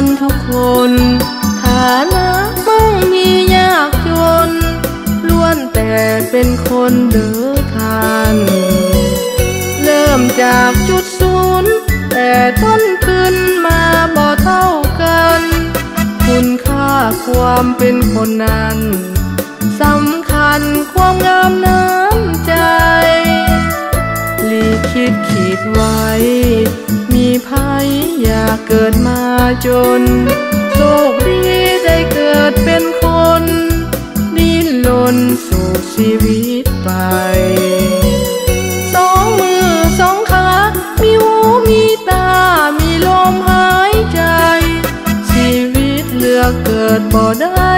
กันทุกคนฐานะมั่งมียากจน ล้วนแต่เป็นคนเดือทาน เริ่มจากจุดศูนย์ แต่ต้นขึ้นมาบ่เท่ากัน คุณค่าความเป็นคนนั้นสำคัญความงามน้ำใจ ลีคิดขีดว้มี จนโชคดีได้เกิดเป็นคน ดิ้นรนสู่ชีวิตไปสองมือสองขา มีหูมีตา มีลมหายใจ ชีวิตเลือกเกิดบ่ได้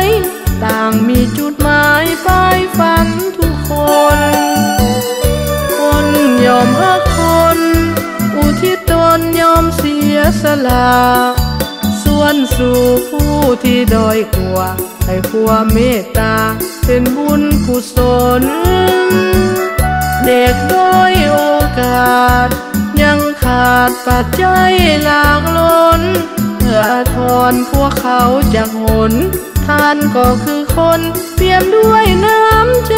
ต่างมีจุดหมายปลายฝันทุกคน คนยอมหักคน อุทิศตนยอมเสียสละ อนสู่ผู้ที่ด้อยกว่าให้ความเมตตา เป็นบุญกุศล เด็กด้อยโอกาส ยังขาดปัจจัยหลากล้นเพื่อทอนพวกเขาจากหนท่านก็คือคนเปี่ยมด้วยน้ำใจ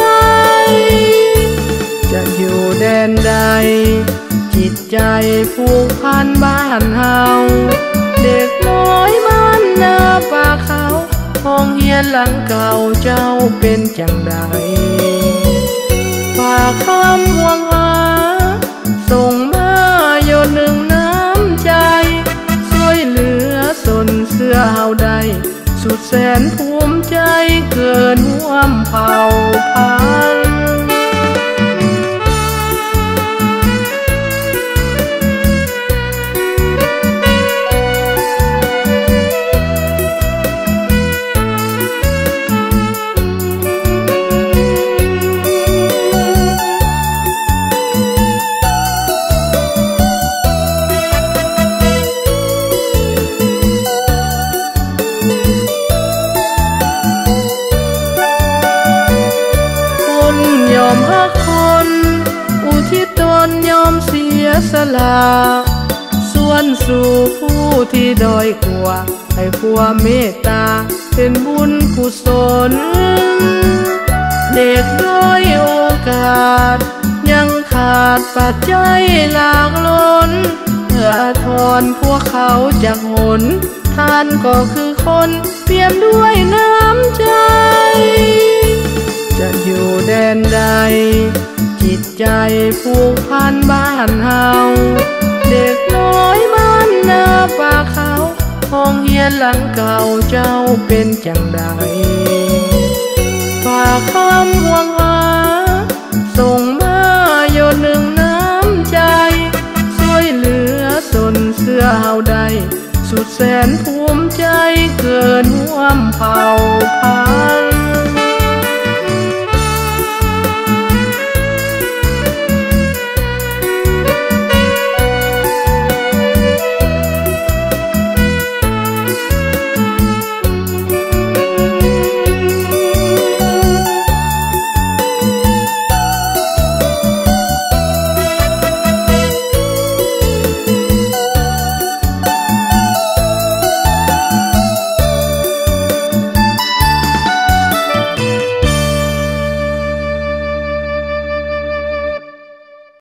จะอยู่แดนใด จิตใจผูกพันบ้านเฮา องเฮียนหลังเก่าเจ้าเป็นจังใดฝากคำห่วงหาส่งมาโยนหนึ่งน้ำใจ ช่วยเหลือสนเสื้อเฮาใด สุดแสนภูมิใจเกินห่วมเผ่า คน อุทิศตนยอมเสียสละส่วนสู่ผู้ที่ด้อยกว่าให้ความเมตตาเป็นบุญกุศล เด็กด้อยโอกาส ยังขาดปัจจัยหลากล้นเพื่อทอนพวกเขาจากหน ท่านก็คือคนเปี่ยมด้วย ใจผูกพันบ้านเฮาเด็กน้อยมันนาป่าเขาห้องเฮียนหลังเก่าเจ้าเป็นจังใดฝากคำห่วงหาส่งมาโยนหนึ่งน้ำใจช่วยเหลือสนเสื้อเฮาใดสุดแสนภูมิใจเกินห่วมเผ่าพั